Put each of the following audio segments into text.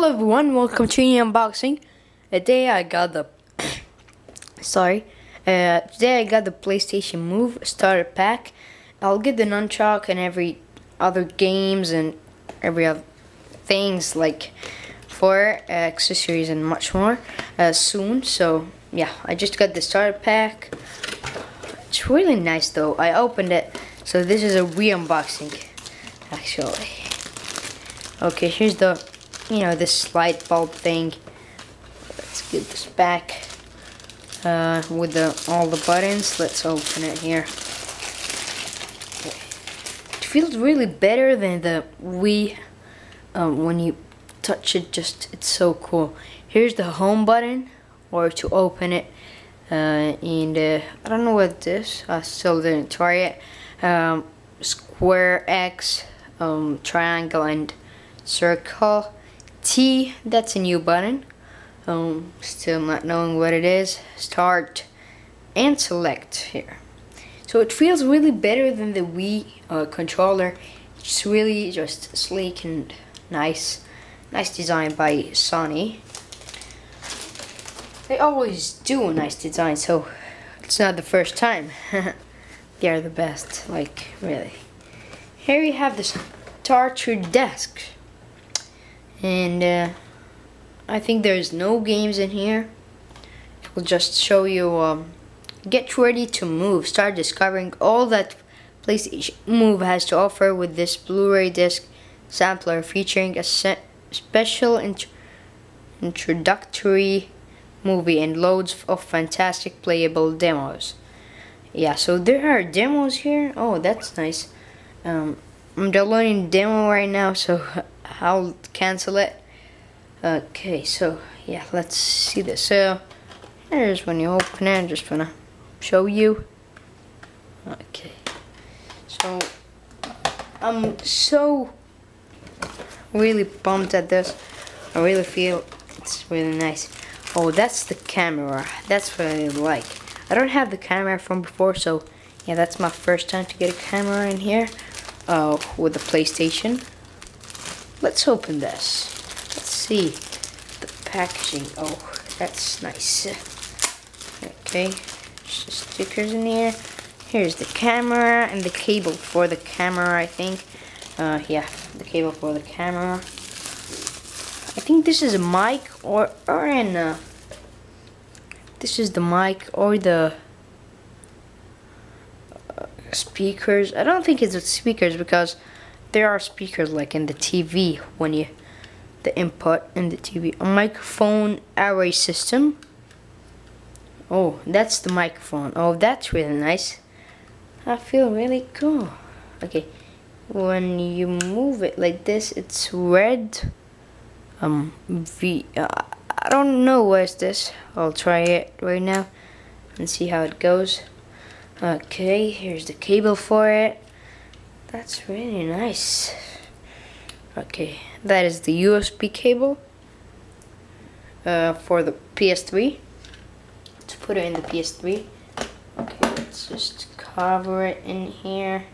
Hello everyone, welcome to the unboxing. Today I got the sorry. Uh, today I got the PlayStation Move starter pack. I'll get the nunchuck and every other games and every other things like for uh, accessories and much more uh, soon. So yeah, I just got the starter pack. It's really nice though. I opened it, so this is a re-unboxing actually. Okay, here's the you know, this light bulb thing. Let's get this back uh, with the all the buttons. Let's open it here. It feels really better than the Wii um, when you touch it. Just it's so cool. Here's the home button, or to open it. Uh, and uh, I don't know what this. I still didn't try it. Um, square X, um, triangle, and circle T, that's a new button. Um, still not knowing what it is. Start and select here. So it feels really better than the Wii uh, controller. It's really just sleek and nice. Nice design by Sony. They always do a nice design, so it's not the first time. they are the best, like really. Here you have the starter desk and uh, I think there's no games in here. It will just show you um, get ready to move. Start discovering all that PlayStation Move has to offer with this Blu-ray disc sampler featuring a special int introductory movie and loads of fantastic playable demos. Yeah so there are demos here. Oh that's nice. Um, I'm downloading demo right now so I'll cancel it. Okay, so yeah, let's see this. So here's when you open it. I'm just gonna show you. Okay, so I'm so really pumped at this. I really feel it's really nice. Oh, that's the camera. That's what I like. I don't have the camera from before, so yeah, that's my first time to get a camera in here uh, with the PlayStation. Let's open this. Let's see the packaging. Oh, that's nice. Okay, there's stickers in here. Here's the camera and the cable for the camera, I think. Uh, yeah, the cable for the camera. I think this is a mic or or an uh, this is the mic or the uh, speakers. I don't think it's the speakers because there are speakers like in the TV when you the input in the TV a microphone array system. Oh that's the microphone. Oh that's really nice. I feel really cool. Okay when you move it like this it's red. Um V uh, I don't know where's this. I'll try it right now and see how it goes. Okay here's the cable for it that's really nice. Okay, that is the USB cable uh, for the PS3. Let's put it in the PS3. Okay, let's just cover it in here.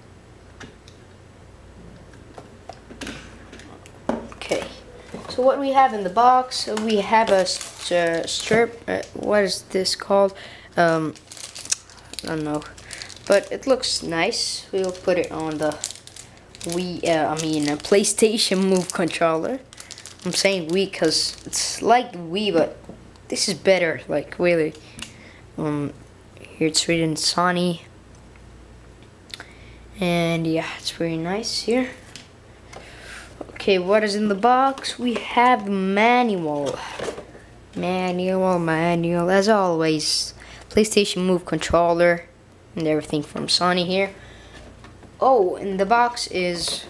Okay, so what we have in the box, we have a uh, strip, uh, what is this called? Um, I don't know but it looks nice. We'll put it on the Wii, uh, I mean, a PlayStation Move controller. I'm saying Wii because it's like Wii, but this is better, like really. Um, here it's written Sony. And yeah, it's very nice here. Okay, what is in the box? We have manual. Manual, manual, as always. PlayStation Move controller and everything from Sony here. Oh, and the box is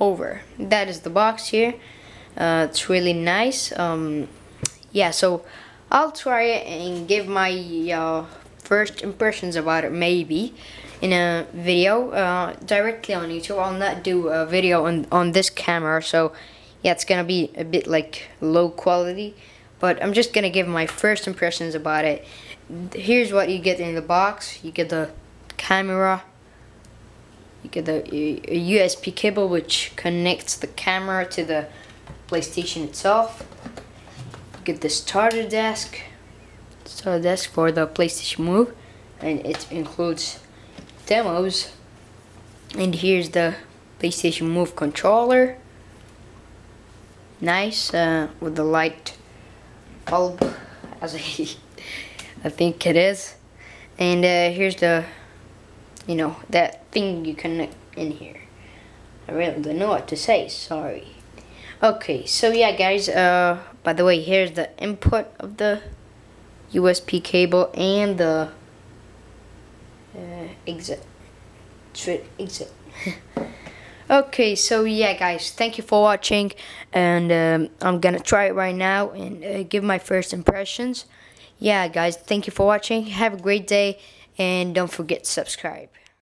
over. That is the box here. Uh, it's really nice. Um, yeah, so I'll try it and give my uh, first impressions about it maybe in a video uh, directly on YouTube. I'll not do a video on, on this camera, so yeah, it's gonna be a bit like low quality. But I'm just gonna give my first impressions about it here's what you get in the box. You get the camera. You get the USB cable which connects the camera to the PlayStation itself. You get the starter desk, starter desk for the PlayStation Move, and it includes demos. And here's the PlayStation Move controller. Nice uh, with the light bulb, as I, I think it is. And uh, here's the, you know, that thing you connect in here. I really don't know what to say, sorry. Okay, so yeah guys, uh, by the way, here's the input of the USB cable and the uh, exit. Exit. okay, so yeah guys, thank you for watching and um, I'm gonna try it right now and uh, give my first impressions. Yeah guys, thank you for watching. Have a great day and don't forget to subscribe.